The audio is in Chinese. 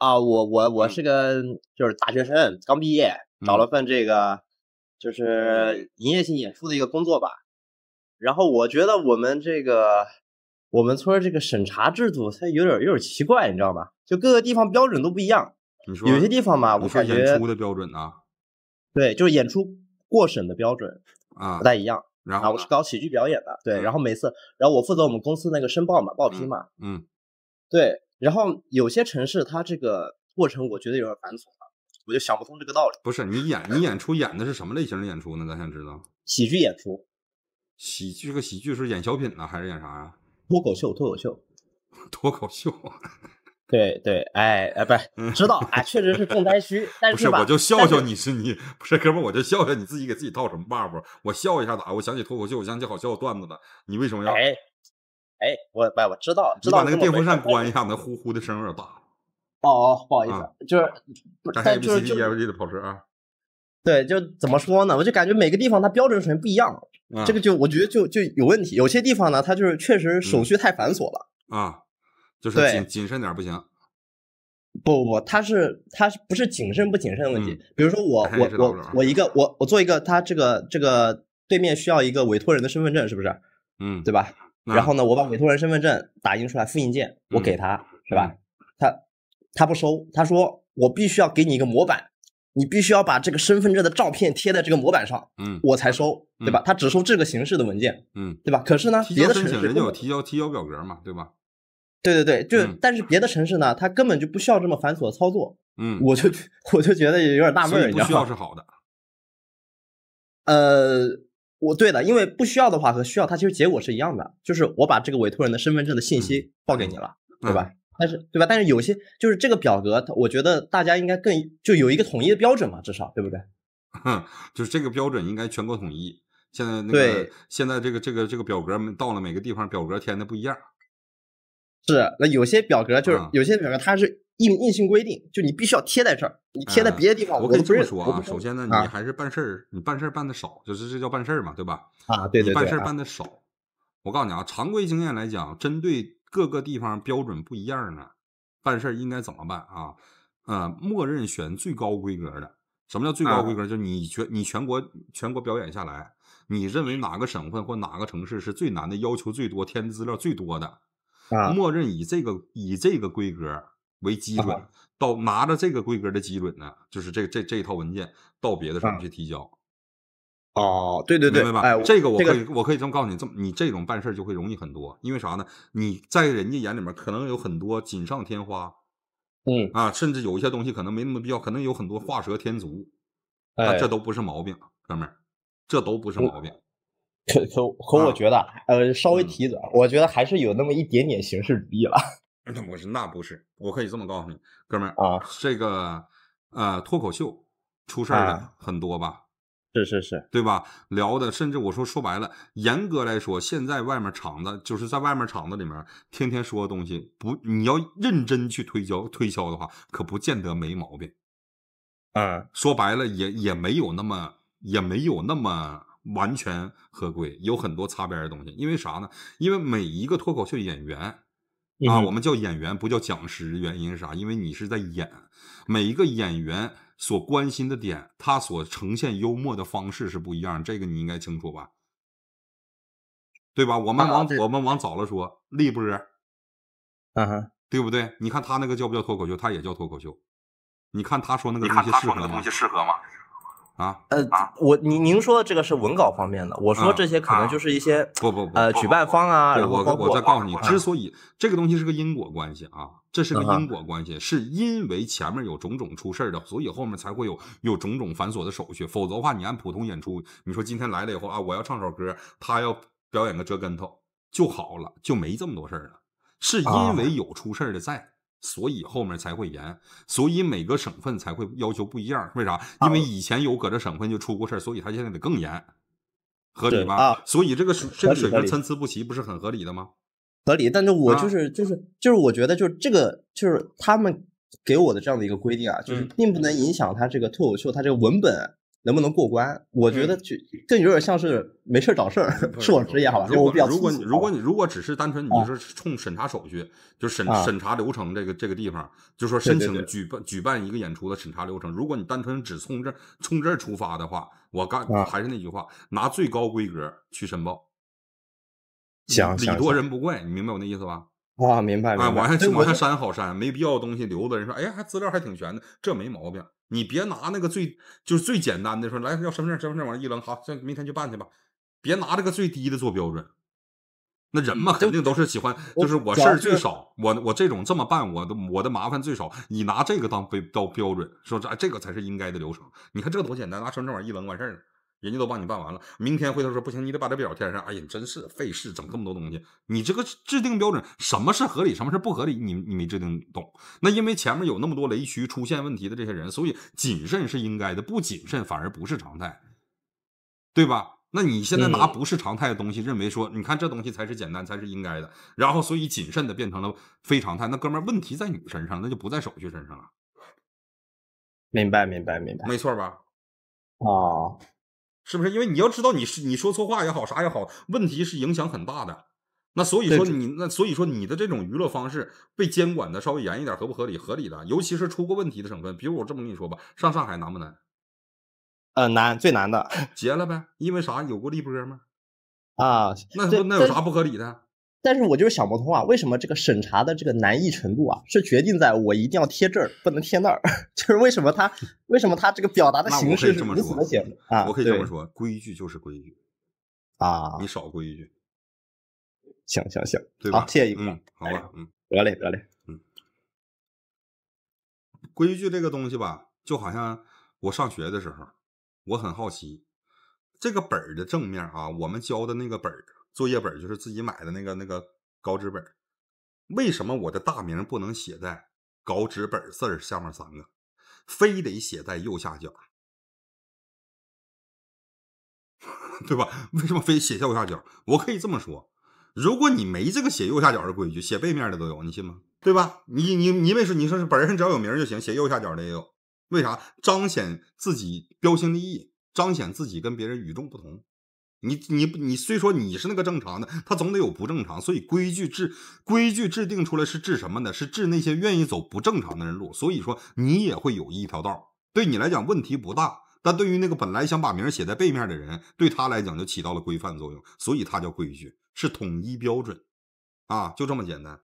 啊，我我我是个就是大学生，刚毕业，找了份这个就是营业性演出的一个工作吧。然后我觉得我们这个我们村这个审查制度它有点有点奇怪，你知道吗？就各个地方标准都不一样。你说有些地方嘛，我你说感觉演出的标准呢？对，就是演出过审的标准啊不，太一样。啊，然后我是搞喜剧表演的，对，嗯然后每次，然后我负责我们公司那个申报嘛，报批嘛，嗯对，然后有些城市它这个过程我觉得有点繁琐了，我就想不通这个道理。不是你演你演出演的是什么类型的演出呢？咱想知道。喜剧演出、喜剧这个喜剧是演小品呢，还是演啥呀？脱口秀、脱口秀，脱口秀？对对，哎哎，不是知道，哎，确实是重灾区，但不是，我就笑笑你是你，不是哥们儿，我就笑笑你自己给自己套什么 buff？我笑一下咋？我想起脱口秀，我想起好笑的段子了。你为什么要？哎哎，我哎我知道知你把那个电风扇关一下，那呼呼的声有点大。哦哦，不好意思，啊就是就是就的跑车啊，对，就怎么说呢？我就感觉每个地方它标准水平不一样，啊这个就我觉得就就有问题。有些地方呢，它就是确实手续太繁琐了。啊，就是谨谨慎点不行。不不不，它是它是不是谨慎不谨慎的问题？嗯比如说我我我我一个我我做一个，他这个这个对面需要一个委托人的身份证，是不是？嗯，对吧？啊然后呢，我把委托人身份证打印出来复印件，我给他，是吧？他他不收，他说我必须要给你一个模板，你必须要把这个身份证的照片贴在这个模板上，嗯我才收，对吧？他只收这个形式的文件，嗯，对吧？可是呢，别的城交申请人家有提交提交表格嘛，对吧？对对对，就、嗯但是别的城市呢，他根本就不需要这么繁琐的操作，嗯，我就 我就觉得有点纳闷不需要？是好的。呃，我对的，因为不需要的话和需要，它其实结果是一样的，就是我把这个委托人的身份证的信息报给你了，对吧？但是对吧？但是有些就是这个表格，我觉得大家应该更就有一个统一的标准嘛，至少对不对？哼，就是这个标准应该全国统一。现在那个对现在这个这个这个表格到了每个地方表格填的不一样。是，那有些表格就是、啊有些表格它是硬硬性规定，就你必须要贴在这儿，你贴在啊别的地方我可以。这么说啊，首先呢，啊你还是办事儿，你办事儿办的少，就是这叫办事儿嘛，对吧？啊，对对办事儿啊办的少。我告诉你啊，常规经验来讲，针对各个地方标准不一样呢，办事儿应该怎么办啊？呃，默认选最高规格的。什么叫最高啊规格？就是你全你全国全国表演下来，你认为哪个省份或哪个城市是最难的，要求最多，填资料最多的，啊默认以这个以这个规格为基准，啊到拿着这个规格的基准呢，就是这这这一套文件到别的上面去提交。哦，对对对，明白吧？哎，这个我这个可以，我可以这么告诉你，这么你这种办事儿就会容易很多，因为啥呢？你在人家眼里面可能有很多锦上添花嗯，啊，甚至有一些东西可能没那么必要，可能有很多画蛇添足，但哎，这都不是毛病，哥们儿，这都不是毛病。可可可，我啊觉得，呃，稍微嗯提一嘴，我觉得还是有那么一点点形式主义了那不是，那不是，我可以这么告诉你，哥们儿，啊。这个呃脱口秀出事儿的啊很多吧？是是是，对吧？聊的，甚至我说说白了，严格来说，现在外面厂子就是在外面厂子里面天天说的东西，不，你要认真去推销推销的话，可不见得没毛病。嗯说白了，也也没有那么也没有那么完全合规，有很多擦边的东西。因为啥呢？因为每一个脱口秀演员啊，嗯我们叫演员，不叫讲师。原因是啥？因为你是在演，每一个演员所关心的点，他所呈现幽默的方式是不一样，这个你应该清楚吧？对吧？我们往、啊我们往早了说，立波，嗯哼，对不对？你看他那个叫不叫脱口秀？他也叫脱口秀。你看他说那个东西适合吗他说那个东西？适合吗？啊，呃，我您您说的这个是文稿方面的，我说啊这些可能啊就是一些不不不呃举办方啊，对我然后包括我再告诉你，啊之所以这个东西是个因果关系啊，这是个因果关系，是因为前面有种种出事儿的，所以后面才会有有种种繁琐的手续。否则的话，你按普通演出，你说今天来了以后啊，我要唱首歌，他要表演个折跟头就好了，就没这么多事儿了。是因为有出事儿的在。所以后面才会严，所以每个省份才会要求不一样。为啥？因为以前有搁这省份就出过事儿，所以他现在得更严，合理吧？啊所以这个水这个水平参差不齐，不是很合理的吗？合理，但是我啊就是、就是就是我觉得就是这个就是他们给我的这样的一个规定啊，就是嗯并不能影响他这个脱口秀他这个文本能不能过关？我觉得就更有点像是没事找事儿，是我职业，好吧？如果如果你如果你如果只是单纯你啊是冲审查手续，就是审啊审查流程这个这个地方，就说申请举办举办一个演出的审查流程，如果你单纯只从这从这儿出发的话，我刚啊还是那句话，拿最高规格去申报，想礼多人不怪，你明白我那意思吧？啊，明白明啊，白。往下往下删好删，没必要的东西留着。人说，哎呀，还资料还挺全的，这没毛病。你别拿那个最就是最简单的说，来要身份证，身份证往上一扔，好，这明天去办去吧。别拿这个最低的做标准。那人嘛，肯定都是喜欢，就是我事儿最少，我我这种这么办，我的我的麻烦最少。你拿这个当标当标准，说这哎这个才是应该的流程。你看这多简单，拿身份证往上一扔完事儿了。人家都帮你办完了，明天回头说不行，你得把这表填上。哎呀，真是费事，整这么多东西。你这个制定标准，什么是合理，什么是不合理，你你没制定懂。那因为前面有那么多雷区出现问题的这些人，所以谨慎是应该的，不谨慎反而不是常态，对吧？那你现在拿嗯不是常态的东西，认为说，你看这东西才是简单，才是应该的，然后所以谨慎的变成了非常态。那哥们儿，问题在你身上，那就不在手续身上了，明白明白明白。没错吧？哦，是不是？因为你要知道，你是你说错话也好，啥也好，问题是影响很大的。那所以说你那所以说你的这种娱乐方式被监管的稍微严一点，合不合理？合理的，尤其是出过问题的省份，比如我这么跟你说吧，上上海难不难？呃，难最难的 结了呗，因为啥？有过立波吗？啊。那那有啥不合理的？但是我就是想不通啊，为什么这个审查的这个难易程度啊，是决定在我一定要贴这儿，不能贴那儿？就是为什么他 为什么他这个表达的形式是如此的写啊？我可以这么说，规矩就是规矩，啊你，少规矩，行行行，对吧？好，谢谢一哥，嗯，好吧，嗯。得嘞得嘞，嗯规矩这个东西吧，就好像我上学的时候，我很好奇，这个本儿的正面啊，我们教的那个本儿，作业本就是自己买的那个那个稿纸本，为什么我的大名不能写在稿纸本字儿下面三个，非得写在右下角？对吧？为什么非写右下角？我可以这么说，如果你没这个写右下角的规矩，写背面的都有，你信吗？对吧？你你你没说，你说是本儿上只要有名就行，写右下角的也有，为啥？彰显自己标新立异，彰显自己跟别人与众不同。你你你虽说你是那个正常的，他总得有不正常，所以规矩制规矩制定出来是治什么呢？是治那些愿意走不正常的人路。所以说你也会有一条道，对你来讲问题不大，但对于那个本来想把名写在背面的人，对他来讲就起到了规范作用，所以他叫规矩，是统一标准，啊，就这么简单。